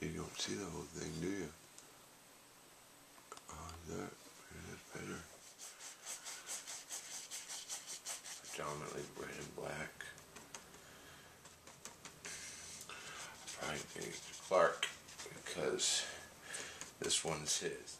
You don't see the whole thing, do you? Oh, that is better. Predominantly red and black. Probably Clark because this one's his.